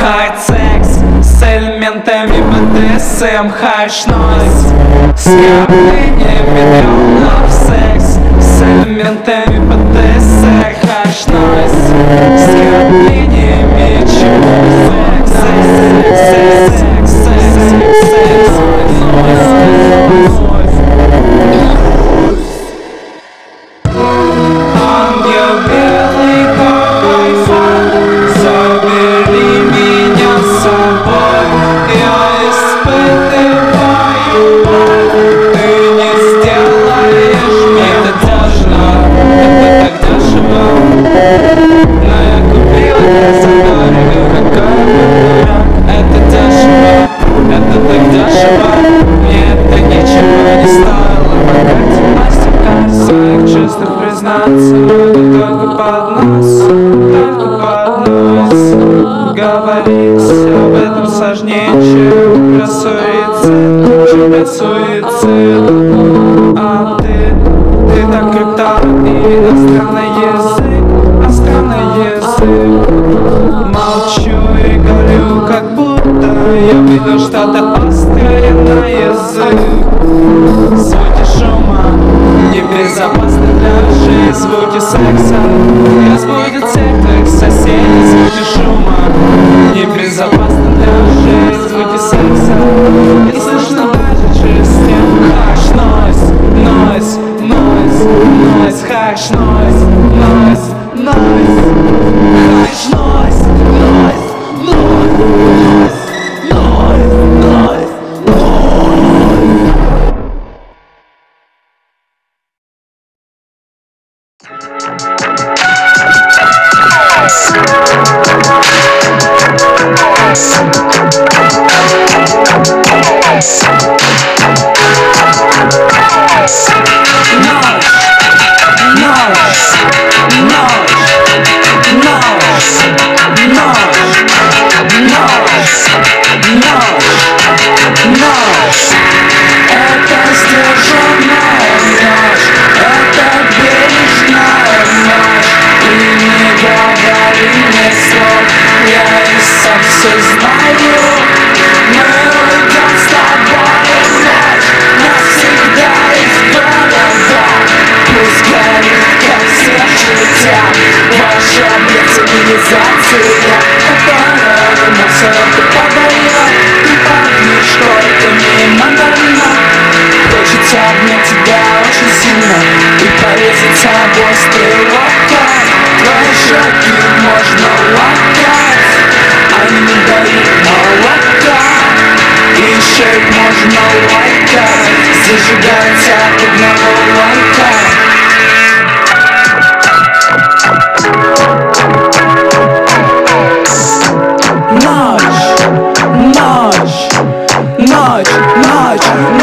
Хайт-секс с элементами БДСМ. Хайш-нойс с каплениями драм секс с элементами БДСМ. суицид А ты, ты так как та и иностранный язык, иностранный язык Молчу и говорю, как будто я видел что-то острое на язык Звуки шума небезопасны для жизни, звуки секса Thank you.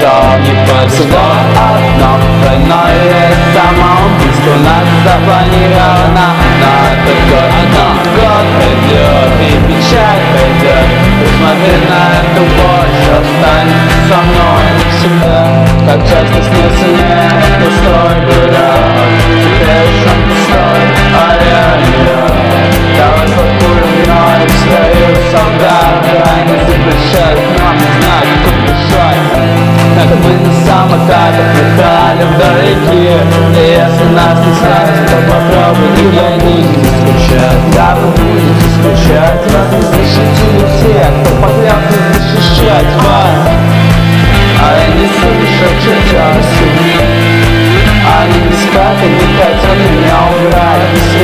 Ножом Не повезло одно Двойное самоубийство У нас запланировано На этот год Но год придет и печаль придет Посмотри на эту боль Останется со мной навсегда Как часто снился мне пустой город Теперь уж он пустой, а я не Давай покурим мной свою солдаты Они запрещают нам нас то попробуй не скучать Да вы будете скучать, вас не защитили те, кто поклялся защищать вас я не слышу чуть-чуть они не спят и не хотят меня убрать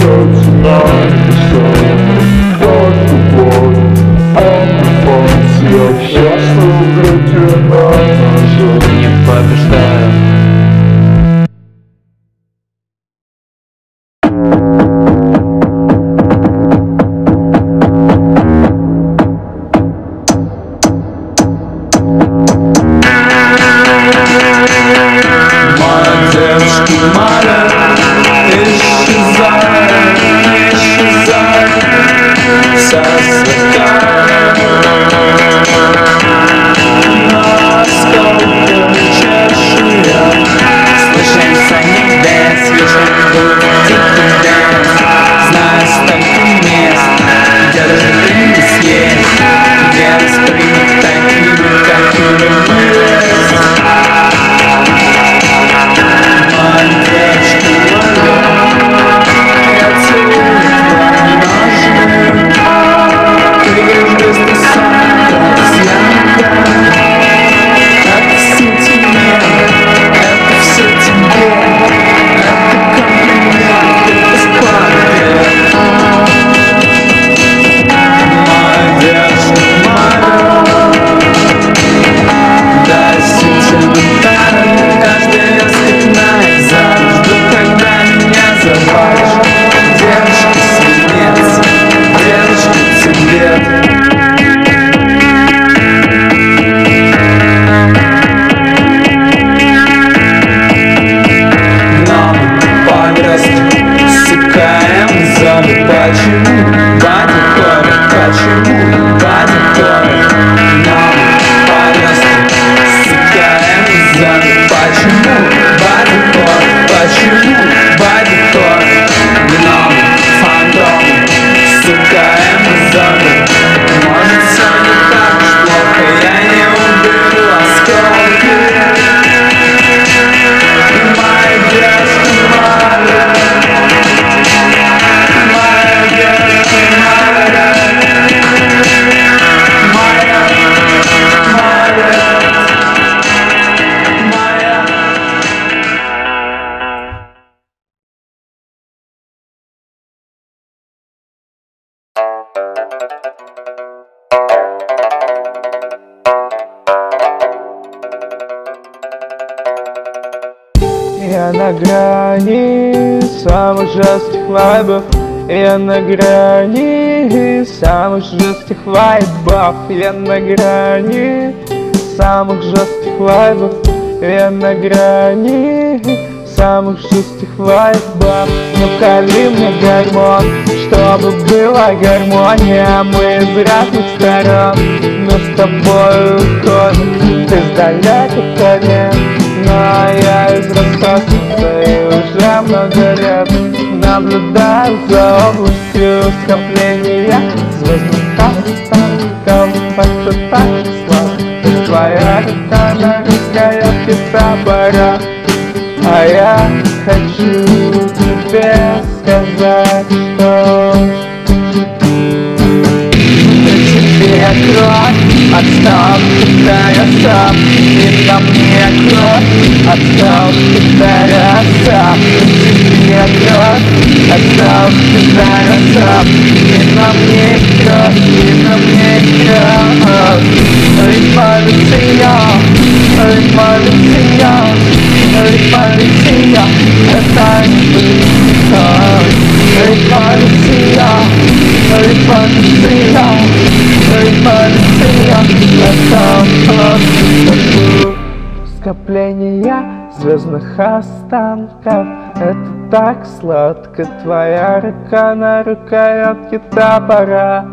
so the so грани самых жестких вайбов Я на грани самых жестких вайбов Я на грани самых жестких вайбов Я на грани самых жестких вайбов. Ну кали мне гормон, чтобы была гармония Мы из разных сторон, но с тобой уходим Ты с далеких корней но я из Ростовца много лет Наблюдаю за областью скопления Звездных останков Это так сладко Твоя рука на изгоревке табора А я хочу тебе сказать, что Тебе кровь Отстал, когда я сам мне кровь Отстал, когда я сам Тебе кровь Отстал, когда я сам И на мне кровь И на мне кровь Революция Революция Революция Это не будет Революция Революция Революция Это Скопление звездных останков. Это так сладко Твоя рука на рукоятке топора